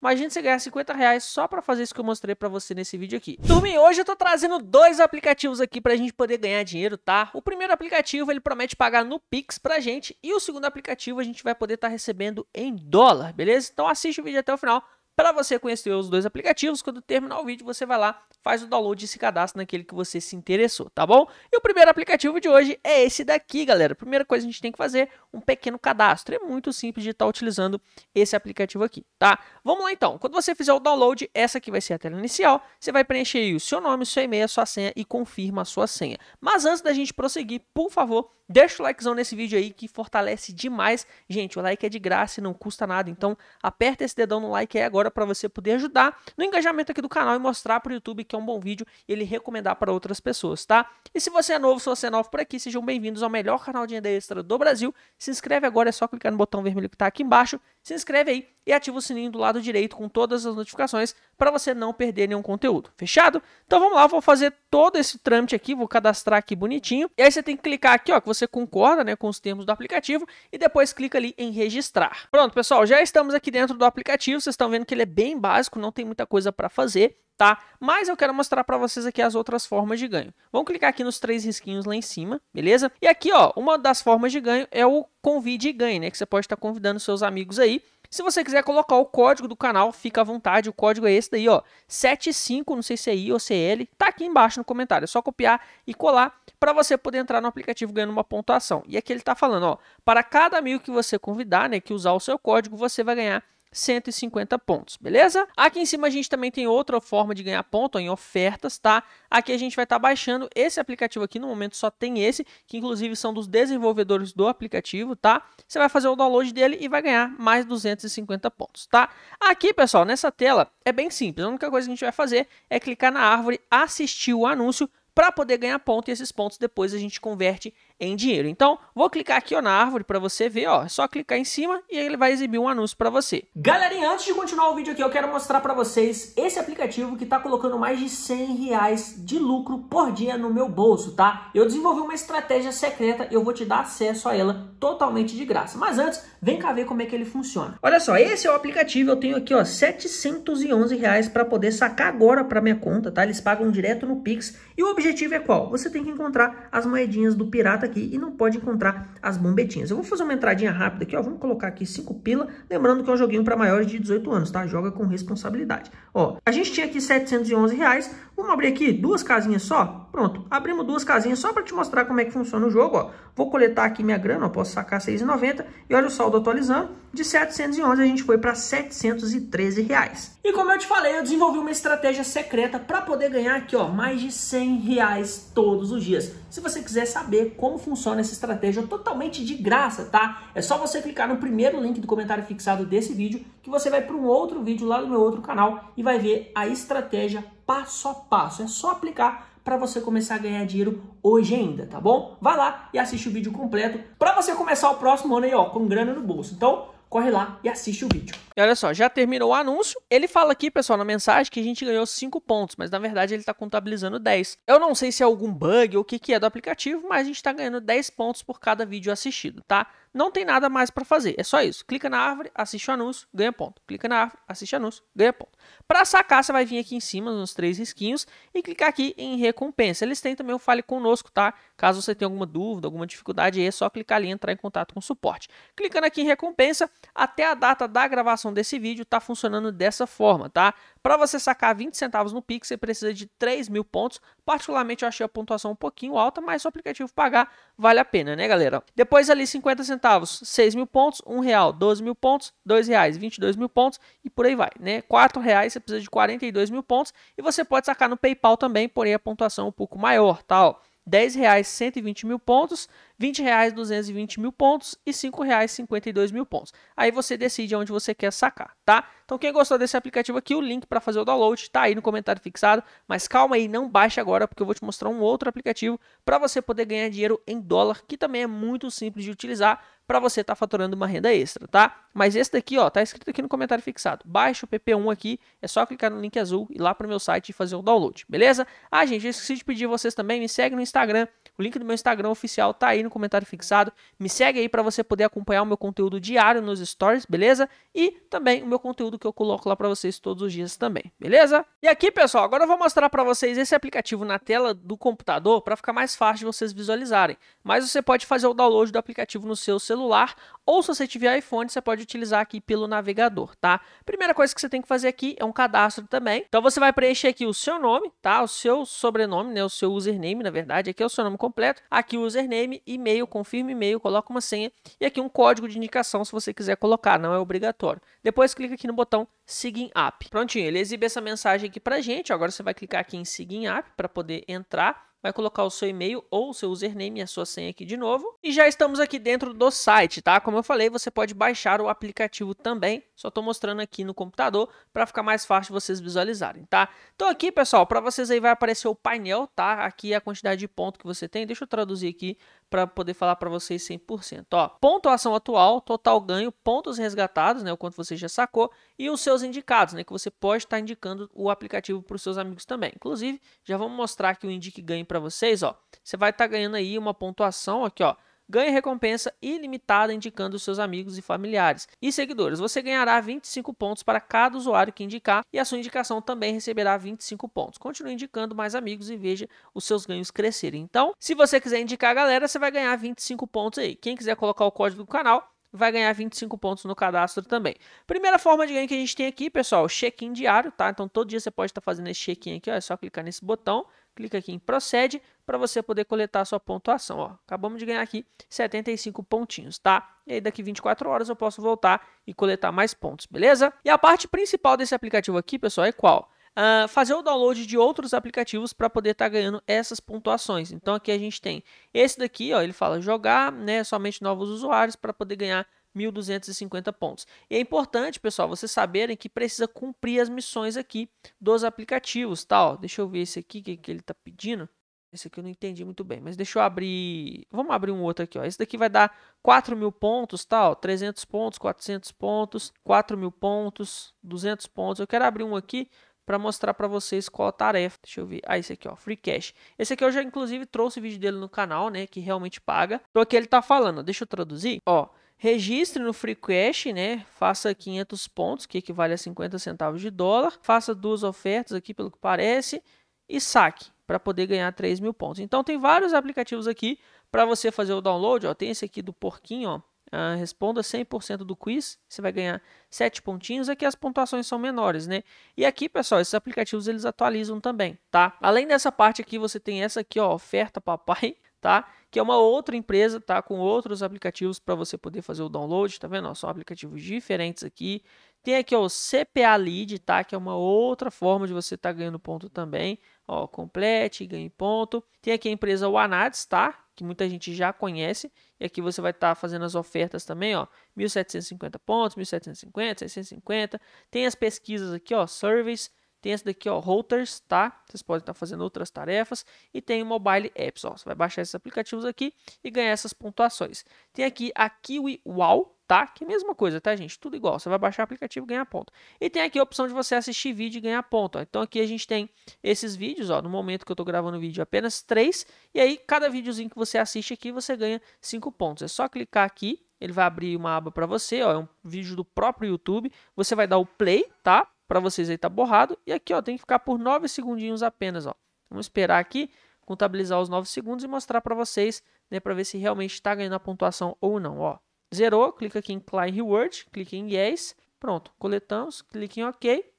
Imagina você ganhar 50 reais só para fazer isso que eu mostrei para você nesse vídeo aqui. Turminha, hoje eu tô trazendo dois aplicativos aqui pra gente poder ganhar dinheiro, tá? O primeiro aplicativo, ele promete pagar no Pix pra gente, e o segundo aplicativo a gente vai poder estar tá recebendo em dólar, beleza? Então assiste o vídeo até o final para você conhecer os dois aplicativos, quando terminar o vídeo, você vai lá, faz o download e se cadastra naquele que você se interessou, tá bom? E o primeiro aplicativo de hoje é esse daqui, galera. primeira coisa que a gente tem que fazer, um pequeno cadastro. É muito simples de estar tá utilizando esse aplicativo aqui, tá? Vamos lá então. Quando você fizer o download, essa aqui vai ser a tela inicial. Você vai preencher aí o seu nome, seu e-mail, sua senha e confirma a sua senha. Mas antes da gente prosseguir, por favor, Deixa o likezão nesse vídeo aí que fortalece demais. Gente, o like é de graça e não custa nada. Então, aperta esse dedão no like aí agora para você poder ajudar no engajamento aqui do canal e mostrar para o YouTube que é um bom vídeo e ele recomendar para outras pessoas, tá? E se você é novo, se você é novo por aqui, sejam bem-vindos ao melhor canal de renda extra do Brasil. Se inscreve agora, é só clicar no botão vermelho que está aqui embaixo. Se inscreve aí e ativa o sininho do lado direito com todas as notificações para você não perder nenhum conteúdo. Fechado? Então vamos lá, vou fazer todo esse trâmite aqui, vou cadastrar aqui bonitinho. E aí você tem que clicar aqui, ó, que você concorda, né, com os termos do aplicativo e depois clica ali em registrar. Pronto, pessoal, já estamos aqui dentro do aplicativo. Vocês estão vendo que ele é bem básico, não tem muita coisa para fazer tá? Mas eu quero mostrar para vocês aqui as outras formas de ganho. Vamos clicar aqui nos três risquinhos lá em cima, beleza? E aqui, ó, uma das formas de ganho é o convide e ganhe, né? Que você pode estar convidando seus amigos aí se você quiser colocar o código do canal, fica à vontade. O código é esse daí, ó. 75, não sei se é I ou CL. Tá aqui embaixo no comentário. É só copiar e colar para você poder entrar no aplicativo ganhando uma pontuação. E aqui ele está falando, ó, para cada amigo que você convidar, né, que usar o seu código, você vai ganhar 150 pontos, beleza? Aqui em cima a gente também tem outra forma de ganhar ponto em ofertas, tá? Aqui a gente vai estar tá baixando esse aplicativo aqui, no momento só tem esse, que inclusive são dos desenvolvedores do aplicativo, tá? Você vai fazer o download dele e vai ganhar mais 250 pontos, tá? Aqui, pessoal, nessa tela é bem simples, a única coisa que a gente vai fazer é clicar na árvore, assistir o anúncio para poder ganhar ponto e esses pontos depois a gente converte em dinheiro. Então, vou clicar aqui ó, na árvore para você ver, ó, é só clicar em cima e ele vai exibir um anúncio para você. Galerinha, antes de continuar o vídeo aqui, eu quero mostrar para vocês esse aplicativo que está colocando mais de 100 reais de lucro por dia no meu bolso, tá? Eu desenvolvi uma estratégia secreta e eu vou te dar acesso a ela totalmente de graça. Mas antes, vem cá ver como é que ele funciona. Olha só, esse é o aplicativo, eu tenho aqui ó, 711 reais para poder sacar agora para minha conta, tá? Eles pagam direto no Pix e o objetivo é qual? Você tem que encontrar as moedinhas do pirata aqui e não pode encontrar as bombetinhas. Eu vou fazer uma entradinha rápida aqui, ó. Vamos colocar aqui 5 pila. Lembrando que é um joguinho para maiores de 18 anos, tá? Joga com responsabilidade. Ó, a gente tinha aqui 711 reais. Vamos abrir aqui duas casinhas só? Pronto, abrimos duas casinhas só para te mostrar como é que funciona o jogo, ó. Vou coletar aqui minha grana, ó, posso sacar 6,90 e olha o saldo atualizando. De 711 a gente foi para 713 reais. E como eu te falei, eu desenvolvi uma estratégia secreta para poder ganhar aqui, ó, mais de 100 reais todos os dias. Se você quiser saber como funciona essa estratégia totalmente de graça, tá? É só você clicar no primeiro link do comentário fixado desse vídeo que você vai para um outro vídeo lá no meu outro canal e vai ver a estratégia passo a passo. É só aplicar para você começar a ganhar dinheiro hoje ainda, tá bom? Vai lá e assiste o vídeo completo para você começar o próximo ano aí, ó, com grana no bolso. Então, corre lá e assiste o vídeo. E olha só, já terminou o anúncio. Ele fala aqui, pessoal, na mensagem que a gente ganhou 5 pontos, mas na verdade ele está contabilizando 10. Eu não sei se é algum bug ou o que, que é do aplicativo, mas a gente está ganhando 10 pontos por cada vídeo assistido, tá? Não tem nada mais para fazer, é só isso. Clica na árvore, assiste o anúncio, ganha ponto. Clica na árvore, assiste o anúncio, ganha ponto. Para sacar, você vai vir aqui em cima, nos três risquinhos, e clicar aqui em recompensa. Eles têm também o Fale Conosco, tá? Caso você tenha alguma dúvida, alguma dificuldade, é só clicar ali e entrar em contato com o suporte. Clicando aqui em recompensa, até a data da gravação desse vídeo está funcionando dessa forma, tá? Para você sacar 20 centavos no Pix, você precisa de 3 mil pontos. Particularmente, eu achei a pontuação um pouquinho alta, mas se o aplicativo pagar, vale a pena, né, galera? Depois ali, 50 centavos, 6 mil pontos, 1 real, 12 mil pontos, 2 reais, 22 mil pontos e por aí vai, né? 4 reais, você precisa de 42 mil pontos e você pode sacar no PayPal também, porém a pontuação é um pouco maior, tá? Ó, 10 reais, 120 mil pontos, 20 reais, 220 mil pontos e 5 reais, 52 mil pontos. Aí você decide onde você quer sacar, tá? Então quem gostou desse aplicativo aqui, o link para fazer o download está aí no comentário fixado. Mas calma aí, não baixe agora porque eu vou te mostrar um outro aplicativo para você poder ganhar dinheiro em dólar, que também é muito simples de utilizar para você estar tá faturando uma renda extra, tá? Mas esse daqui, ó, tá escrito aqui no comentário fixado. Baixa o PP1 aqui, é só clicar no link azul e lá para o meu site e fazer o download, beleza? Ah, gente, eu esqueci de pedir vocês também, me segue no Instagram, O link do meu Instagram oficial tá aí no comentário fixado. Me segue aí para você poder acompanhar o meu conteúdo diário nos stories, beleza? E também o meu conteúdo que eu coloco lá para vocês todos os dias também, beleza? E aqui, pessoal, agora eu vou mostrar para vocês esse aplicativo na tela do computador para ficar mais fácil de vocês visualizarem. Mas você pode fazer o download do aplicativo no seu celular ou se você tiver iPhone, você pode utilizar aqui pelo navegador, tá? Primeira coisa que você tem que fazer aqui é um cadastro também. Então você vai preencher aqui o seu nome, tá? O seu sobrenome, né? O seu username, na verdade, aqui é o seu nome completo. Aqui o username, e-mail, confirma e-mail, coloca uma senha e aqui um código de indicação se você quiser colocar, não é obrigatório. Depois clica aqui no botão Sign Up. Prontinho, ele exibe essa mensagem aqui pra gente. Agora você vai clicar aqui em Sign Up para poder entrar vai colocar o seu e-mail ou o seu username e a sua senha aqui de novo. E já estamos aqui dentro do site, tá? Como eu falei, você pode baixar o aplicativo também. Só estou mostrando aqui no computador para ficar mais fácil vocês visualizarem, tá? Então aqui, pessoal, para vocês aí vai aparecer o painel, tá? Aqui a quantidade de ponto que você tem. Deixa eu traduzir aqui para poder falar para vocês 100%. Ó, pontuação atual, total ganho, pontos resgatados, né, o quanto você já sacou, e os seus indicados, né, que você pode estar tá indicando o aplicativo para os seus amigos também. Inclusive, já vamos mostrar aqui o Indique Ganho para vocês. Ó. Você vai estar tá ganhando aí uma pontuação aqui, ó, ganhe recompensa ilimitada indicando seus amigos e familiares. E seguidores, você ganhará 25 pontos para cada usuário que indicar e a sua indicação também receberá 25 pontos. Continue indicando mais amigos e veja os seus ganhos crescerem. Então, se você quiser indicar a galera, você vai ganhar 25 pontos aí. Quem quiser colocar o código do canal, vai ganhar 25 pontos no cadastro também. Primeira forma de ganho que a gente tem aqui, pessoal, check-in diário, tá? Então todo dia você pode estar fazendo esse check-in aqui, ó, é só clicar nesse botão, clica aqui em procede para você poder coletar a sua pontuação. Ó. Acabamos de ganhar aqui 75 pontinhos, tá? E aí daqui 24 horas eu posso voltar e coletar mais pontos, beleza? E a parte principal desse aplicativo aqui, pessoal, é qual? Uh, fazer o download de outros aplicativos para poder estar tá ganhando essas pontuações. Então aqui a gente tem esse daqui, ó, ele fala jogar né, somente novos usuários para poder ganhar 1.250 pontos. E é importante, pessoal, vocês saberem que precisa cumprir as missões aqui dos aplicativos, tá? Ó, deixa eu ver esse aqui, que, que ele está pedindo. Esse aqui eu não entendi muito bem, mas deixa eu abrir... Vamos abrir um outro aqui, ó. Esse daqui vai dar 4 mil pontos, tá? Ó, 300 pontos, 400 pontos, 4 mil pontos, 200 pontos. Eu quero abrir um aqui para mostrar para vocês qual a tarefa. Deixa eu ver. Ah, esse aqui, ó, Free Cash. Esse aqui eu já, inclusive, trouxe o vídeo dele no canal, né, que realmente paga. Então aqui ele tá falando, deixa eu traduzir, ó. Registre no FreeCash, né? Faça 500 pontos, que equivale a 50 centavos de dólar. Faça duas ofertas aqui, pelo que parece. E saque, para poder ganhar 3 mil pontos. Então, tem vários aplicativos aqui para você fazer o download. Ó. Tem esse aqui do porquinho, ó. Uh, responda 100% do quiz, você vai ganhar 7 pontinhos. Aqui as pontuações são menores, né? E aqui, pessoal, esses aplicativos eles atualizam também, tá? Além dessa parte aqui, você tem essa aqui, ó, oferta papai, tá? Que é uma outra empresa, tá? Com outros aplicativos para você poder fazer o download, tá vendo? São aplicativos diferentes aqui. Tem aqui ó, o CPA Lead, tá? Que é uma outra forma de você estar tá ganhando ponto também. Ó, complete, ganhe ponto. Tem aqui a empresa Wanades, tá? Que muita gente já conhece. E aqui você vai estar tá fazendo as ofertas também, ó. 1.750 pontos, 1.750, 650. Tem as pesquisas aqui, ó, surveys. Tem esse daqui, ó, routers, tá? Vocês podem estar fazendo outras tarefas. E tem o mobile apps, ó. Você vai baixar esses aplicativos aqui e ganhar essas pontuações. Tem aqui a Kiwi Wow, tá? Que é a mesma coisa, tá, gente? Tudo igual. Você vai baixar o aplicativo e ganhar ponto. E tem aqui a opção de você assistir vídeo e ganhar ponto. Ó. Então aqui a gente tem esses vídeos, ó. No momento que eu estou gravando o vídeo, apenas três. E aí, cada videozinho que você assiste aqui, você ganha cinco pontos. É só clicar aqui, ele vai abrir uma aba para você, ó. É um vídeo do próprio YouTube. Você vai dar o play, tá? Para vocês aí tá borrado. E aqui, ó, tem que ficar por 9 segundinhos apenas, ó. Vamos esperar aqui, contabilizar os 9 segundos e mostrar para vocês, né, para ver se realmente está ganhando a pontuação ou não, ó. Zerou, clica aqui em Client Reward, clica em Yes, pronto, coletamos, clica em OK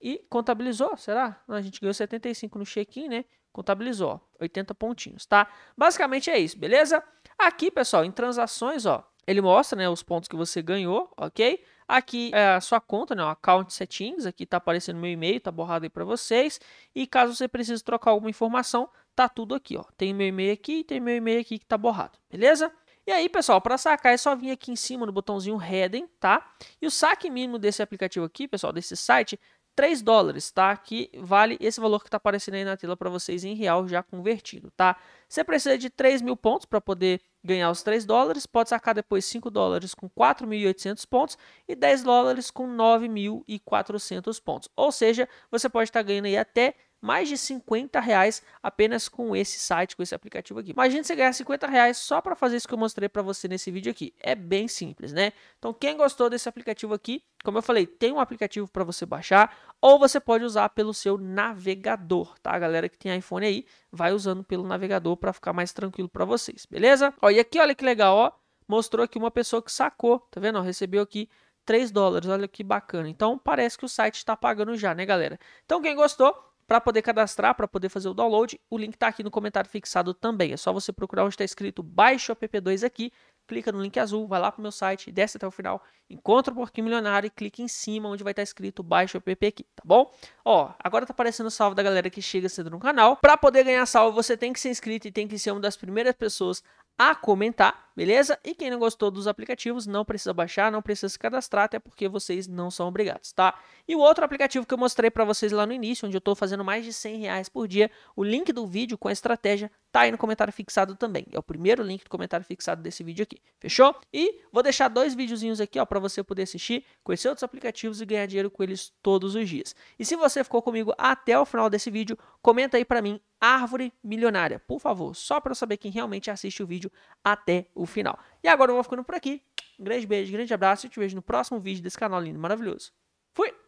e contabilizou, será? A gente ganhou 75 no check-in, né? Contabilizou, ó, 80 pontinhos, tá? Basicamente é isso, beleza? Aqui, pessoal, em transações, ó, ele mostra, né, os pontos que você ganhou, ok? Aqui é a sua conta, né, o account settings, aqui está aparecendo meu e-mail, está borrado aí para vocês. E caso você precise trocar alguma informação, tá tudo aqui, ó. Tem meu e-mail aqui e tem meu e-mail aqui que está borrado, beleza? E aí, pessoal, para sacar é só vir aqui em cima no botãozinho Heading, tá? E o saque mínimo desse aplicativo aqui, pessoal, desse site, 3 dólares, tá? Que vale esse valor que está aparecendo aí na tela para vocês em real já convertido, tá? Você precisa de 3 mil pontos para poder ganhar os 3 dólares, pode sacar depois 5 dólares com 4.800 pontos e 10 dólares com 9.400 pontos. Ou seja, você pode estar tá ganhando aí até mais de 50 reais apenas com esse site, com esse aplicativo aqui. Imagina você ganhar 50 reais só para fazer isso que eu mostrei para você nesse vídeo aqui. É bem simples, né? Então, quem gostou desse aplicativo aqui, como eu falei, tem um aplicativo para você baixar ou você pode usar pelo seu navegador, tá? A galera que tem iPhone aí, vai usando pelo navegador para ficar mais tranquilo para vocês, beleza? Ó, e aqui, olha que legal, ó, mostrou aqui uma pessoa que sacou, tá vendo? Recebeu aqui 3 dólares, olha que bacana. Então parece que o site está pagando já, né, galera? Então quem gostou, para poder cadastrar, para poder fazer o download, o link está aqui no comentário fixado também. É só você procurar onde está escrito Baixe o app2 aqui, clica no link azul, vai lá para o meu site, desce até o final, encontra o Porquinho Milionário e clica em cima onde vai estar tá escrito Baixe o app aqui, tá bom? Ó, agora tá aparecendo o salve da galera que chega cedo no canal. Para poder ganhar salve, você tem que ser inscrito e tem que ser uma das primeiras pessoas a comentar, beleza? E quem não gostou dos aplicativos não precisa baixar, não precisa se cadastrar, até porque vocês não são obrigados, tá? E o outro aplicativo que eu mostrei para vocês lá no início, onde eu estou fazendo mais de 100 reais por dia, o link do vídeo com a estratégia tá aí no comentário fixado também. É o primeiro link do comentário fixado desse vídeo aqui, fechou? E vou deixar dois videozinhos aqui, ó, para você poder assistir, conhecer outros aplicativos e ganhar dinheiro com eles todos os dias. E se você ficou comigo até o final desse vídeo, comenta aí para mim Árvore Milionária, por favor, só para eu saber quem realmente assiste o vídeo até o final. E agora eu vou ficando por aqui. Um grande beijo, grande abraço e te vejo no próximo vídeo desse canal lindo e maravilhoso. Fui!